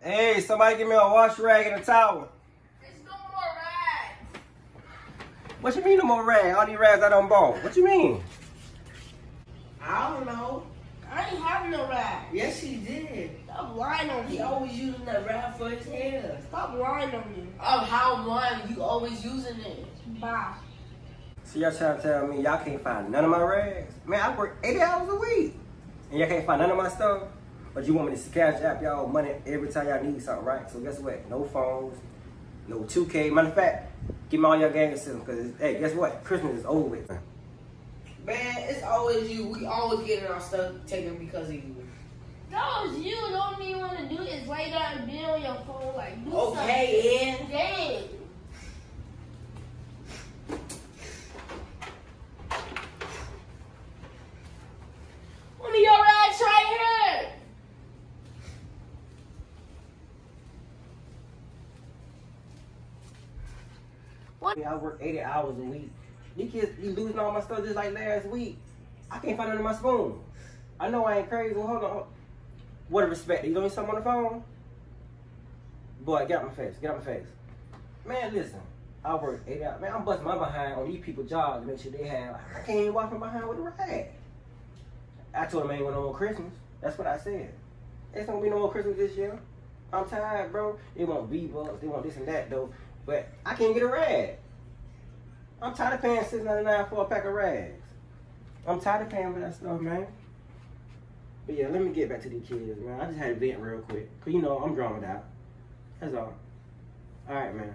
Hey, somebody give me a wash rag and a towel. There's no more rags. What you mean no more rag? All these rags I done bought. What you mean? I don't know. I ain't having no rag. Yes, he did. Stop lying on me. He always using that rag for his hair. Stop lying on me. Oh, how I'm lying. You always using it. Bye. See, y'all trying to tell me y'all can't find none of my rags? Man, I work 80 hours a week. And y'all can't find none of my stuff? But you want me to cash app y'all money every time y'all need something, right? So guess what? No phones, no 2K. Matter of fact, give me all your gang system, because, hey, guess what? Christmas is over with. Man, it's always you. We always getting our stuff taken because of you. That was you. The only thing you want to do is lay down and be on your phone. Like, do Okay, something. Dang. One of your rags right here. I work 80 hours a week. These kids be losing all my stuff just like last week. I can't find none of my spoon. I know I ain't crazy. Hold on. What a respect. You need something on the phone? Boy, get out my face. Get out my face. Man, listen. I work 80 hours. Man, I'm busting my behind on these people's jobs to make sure they have. I can't even wash my behind with a rag. I told them I ain't going no more Christmas. That's what I said. It's gonna be no more Christmas this year. I'm tired, bro. They want V-Bucks. They want this and that, though. But I can't get a rag. I'm tired of paying six ninety nine for a pack of rags. I'm tired of paying for that stuff, man. But yeah, let me get back to these kids, man. I just had to vent real quick. Cause you know I'm drawn out. That's all. Alright, man.